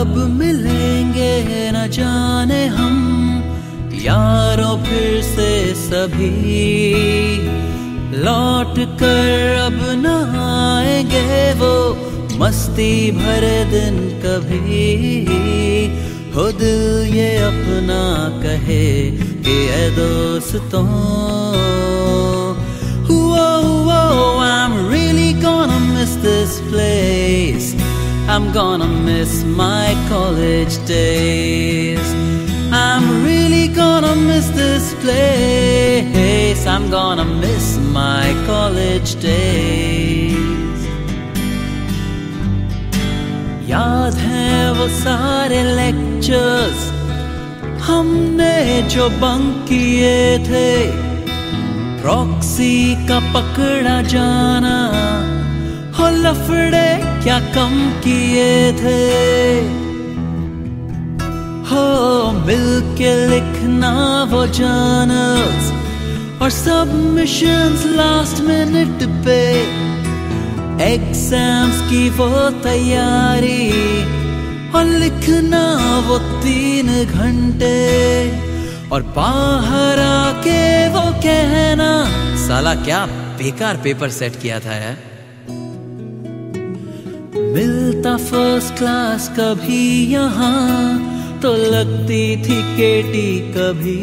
कब मिलेंगे न जाने हम, यारों फिर से सभी। लौट कर अब न आएँगे वो, मस्ती भरे दिन कभी। दिल ये अपना कहे कि ए दोस्तों I'm really gonna miss this place I'm gonna miss my college days I'm really gonna miss this place I'm gonna miss my college days याद है वो सारे लेक्चर्स हमने जो बंक किए थे प्रॉक्सी का पकड़ा जाना हो लफड़े क्या कम किए थे? हो मिल के लिखना वो जानर्स और सब सबमिशंस लास्ट मिनट पे। एग्ज़ाम्स की वो तैयारी और लिखना वो तीन घंटे। और बाहर आके वो कहना, साला क्या बेकार पेपर सेट किया था यार। मिलता फ़र्स्ट क्लास कभी यहाँ तो लगती थी केटी कभी।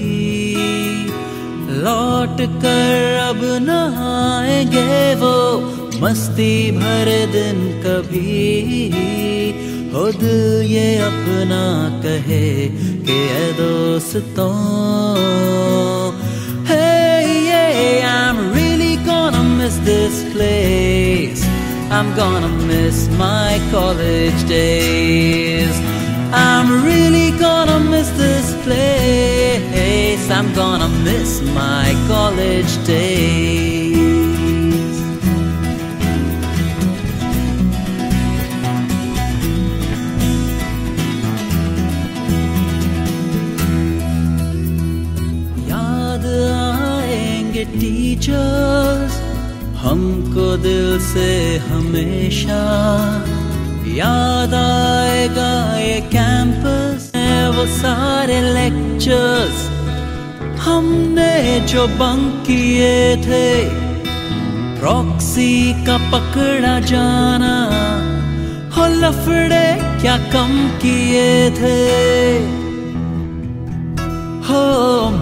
लौट कर अब न आएँगे वो, मस्ती भरे दिन कभी। हो दिल ये अपना कहे कि दोस्तों I'm gonna miss my college days I'm really gonna miss this place I'm gonna miss my college days याद आएंगे टीचर्स हमको दिल से हमेशा याद आएगा ये कैंपस है वो सारे लेक्चर्स हमने जो बंक किए थे प्रॉक्सी का पकड़ा जाना हो लफड़े क्या कम किए थे। हो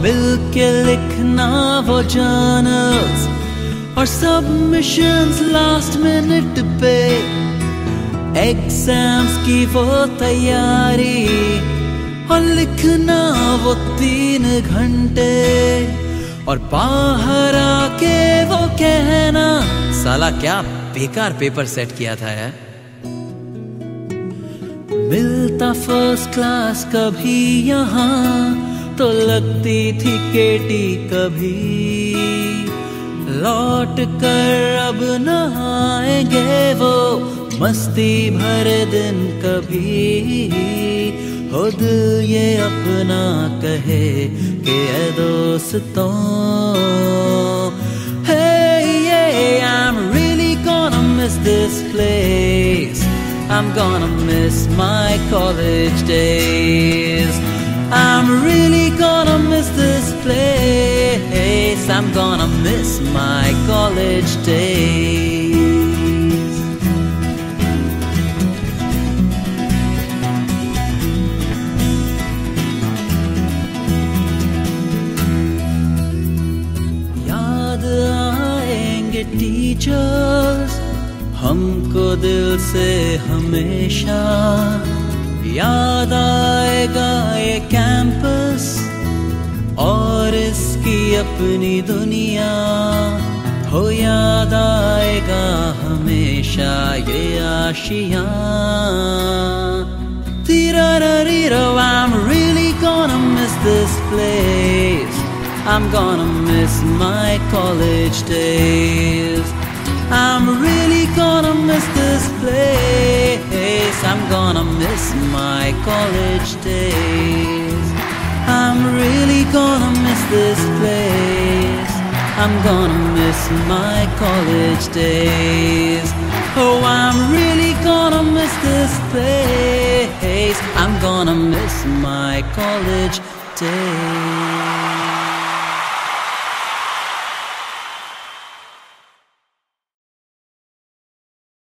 मिल के लिखना वो जानर्स और सबमिशंस लास्ट मिनट पे एग्ज़ाम्स की वो तैयारी और लिखना वो तीन घंटे और बाहर आके वो कहना, साला क्या बेकार पेपर सेट किया था यार। मिलता फ़र्स्ट क्लास कभी यहाँ तो लगती थी केटी कभी। लौट कर अब न आएँगे वो मस्ती भरे दिन कभी हो दिल ये अपना कहे कि दोस्तों miss this place I'm gonna miss my college days I'm really gonna miss this place I'm gonna miss my college days याद आएंगे टीचर्स हमको दिल से हमेशा याद आएगा ये कैंपस और इसकी अपनी दुनिया हो याद आएगा हमेशा ये Asia Tirarariro, I'm really gonna miss this place. I'm gonna miss my college days. I'm really gonna miss this place. I'm gonna miss my college days. I'm really gonna miss this place. I'm gonna miss my college days. Oh, I'm really gonna miss this place. I'm gonna miss my college days.